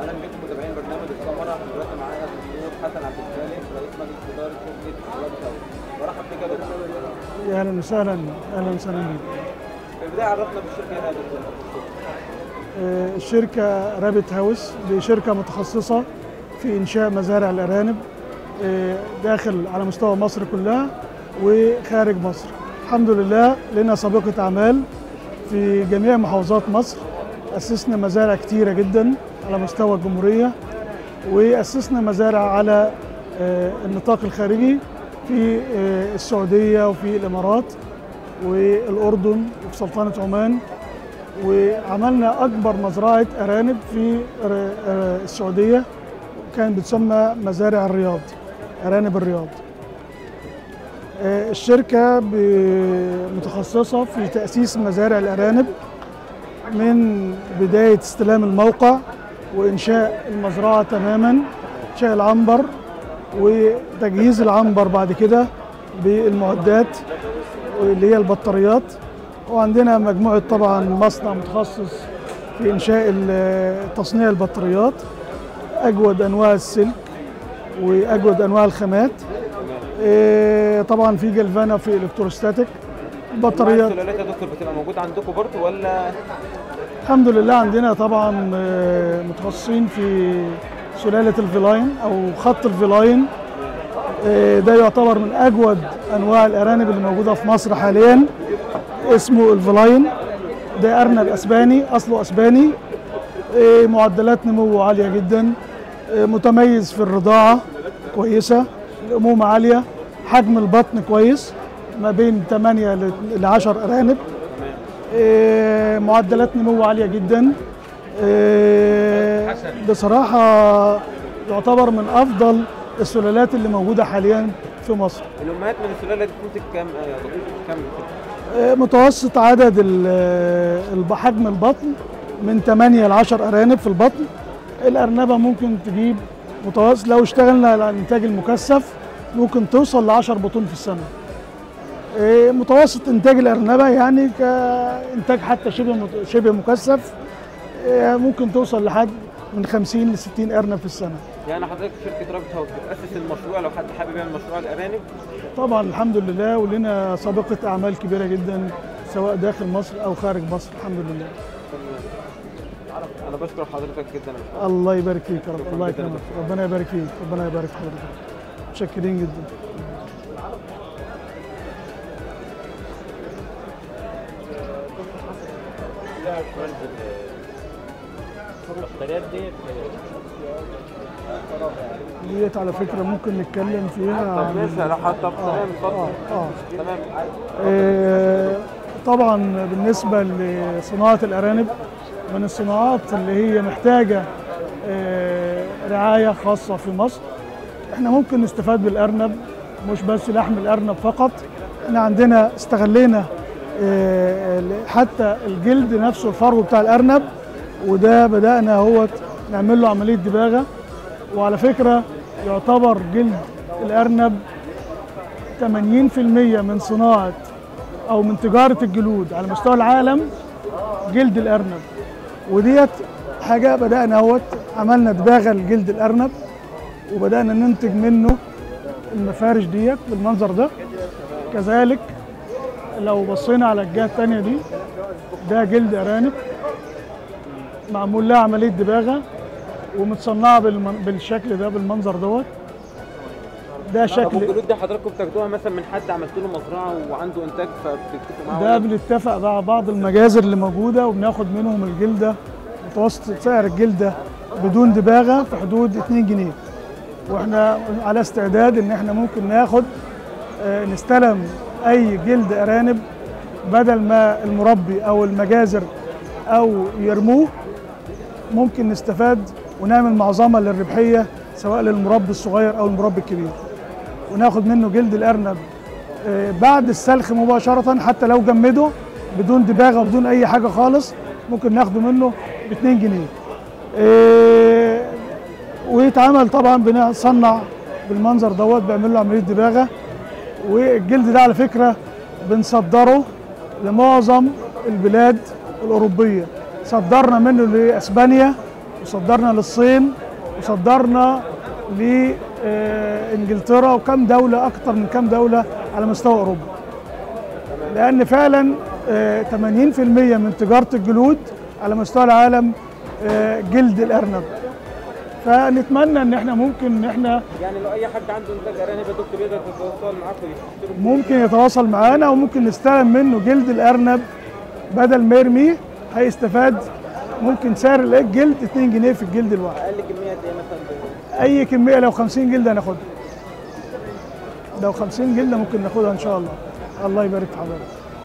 أهلا بكم متابعين برنامج السمرة إحنا دلوقتي معانا الدكتور حسن عبد الخالق رئيس مجلس إدارة شركة رابط هاوس برحب بك يا دكتور أهلا وسهلا أهلا وسهلا بيك في البداية عرفنا بالشركة هنا يا دكتور آه، الشركة رابت هاوس دي شركة متخصصة في إنشاء مزارع الأرانب آه، داخل على مستوى مصر كلها وخارج مصر. الحمد لله لنا سابقة أعمال في جميع محافظات مصر أسسنا مزارع كتيرة جدا. على مستوى الجمهورية وأسسنا مزارع على آه، النطاق الخارجي في آه، السعودية وفي الإمارات والأردن وفي سلطنة عمان وعملنا أكبر مزرعة أرانب في آه، السعودية كان بتسمى مزارع الرياض أرانب الرياض. الشركة ب- متخصصة في تأسيس مزارع الأرانب من بداية استلام الموقع وإنشاء المزرعة تماما انشاء العنبر وتجهيز العنبر بعد كده بالمعدات اللي هي البطاريات. وعندنا مجموعة طبعا مصنع متخصص في إنشاء تصنيع البطاريات أجود أنواع السلك وأجود أنواع الخامات. إيه، طبعا في جلفنة في electrostatic البطاريات. السلالات يا دكتور بتبقى موجودة عندكم برضه ولا؟ الحمد لله عندنا طبعا آه، متخصصين في سلالة ال V-line أو خط ال V-line. آه، ده يعتبر من أجود أنواع الأرانب اللي موجودة في مصر حاليا. اسمه ال V-line. ده أرنب أسباني أصله أسباني. آه، معدلات نمو عالية جدا. متميز في الرضاعة كويسة الأمومة عالية حجم البطن كويس. ما بين 8 ل 10 أرانب. آه، معدلات نمو عالية جدا. آه، بصراحة يعتبر من أفضل السلالات اللي موجودة حاليا في مصر. الأمهات من السلالة دي بتنتج كام يا دكتور كام متوسط عدد حجم البطن من 8 ل 10 أرانب في البطن. الأرنبة ممكن تجيب متوسط لو اشتغلنا على الإنتاج المكثف ممكن توصل ل 10 بطون في السنة. متوسط إنتاج الأرنبة يعني كإنتاج حتى شبه شبه مكثف آه، ممكن توصل لحد من 50 ل 60 أرنب في السنة. يعني حضرتك شركة رابط هاوس بتاسس المشروع لو حد حابب يعمل مشروع الأرانب؟ طبعا الحمد لله ولنا سابقة أعمال كبيرة جدا سواء داخل مصر أو خارج مصر الحمد لله. أنا بشكر حضرتك جدا يا. الله يبارك فيك يا رب الله يكرمك. ربنا يبارك فيك ربنا يبارك في حضرتك. متشكرين جدا. البطاريات ديت ديت على فكرة ممكن نتكلم فيها طب لو حد طب تمام آه آه. تمام. آه، طبعا بالنسبة لصناعة الأرانب من الصناعات اللي هي محتاجة آه، رعاية خاصة في مصر إحنا ممكن نستفاد بالارنب مش بس لحم الأرنب فقط إحنا عندنا استغلينا آه، حتى الجلد نفسه الفرو بتاع الأرنب وده بدأنا هو نعمل له عملية دباغة. وعلى فكرة يعتبر جلد الأرنب 80% من صناعة أو من تجارة الجلود على مستوى العالم جلد الأرنب. وديت حاجة بدأنا أهوت عملنا دباغة لجلد الأرنب وبدأنا ننتج منه المفارش ديت بالمنظر ده. كذلك لو بصينا على الجهة التانية دي ده جلد أرانب معمول لها عملية دباغة ومتصنعة بالمن- بالشكل ده بالمنظر دوت. ده شكل والجلود دي حضراتكم بتاخدوها مثلا من حد عملت له مزرعة وعنده إنتاج فبتتفقوا معاه ده بنتفق مع بعض المجازر اللي موجودة وبناخد منهم الجلدة متوسط سعر الجلدة بدون دباغة في حدود 2 جنيه. وإحنا على استعداد إن إحنا ممكن ناخد آه، نستلم أي جلد أرانب بدل ما المربي أو المجازر أو يرموه ممكن نستفاد ونعمل معظمة للربحية سواء للمربي الصغير أو المربي الكبير. وناخد منه جلد الأرنب آه، بعد السلخ مباشرة حتى لو جمده بدون دباغة وبدون أي حاجة خالص ممكن ناخده منه ب 2 جنيه. آه، ويتعمل طبعا بنصنع بالمنظر دوت بيعمل له عملية دباغة. والجلد ده على فكرة بنصدره لمعظم البلاد الأوروبية. صدرنا منه لأسبانيا وصدرنا للصين وصدرنا لإنجلترا وكم دولة أكتر من كم دولة على مستوى أوروبا. لأن فعلا آه، 80% من تجارة الجلود على مستوى العالم آه، جلد الأرنب. فنتمنى إن إحنا ممكن إن إحنا يعني لو أي حد عنده إنتاج أرانب يا دكتور يقدر يتواصل معاكم ممكن يتواصل معانا وممكن نستلم منه جلد الأرنب بدل ما يرميه هيستفاد. ممكن سعر الجلد 2 جنيه في الجلد الواحد. أقل كمية إيه مثلا أي كمية لو 50 جلده هناخدها. لو 50 جلده ممكن ناخدها إن شاء الله. الله يبارك في حضرتك.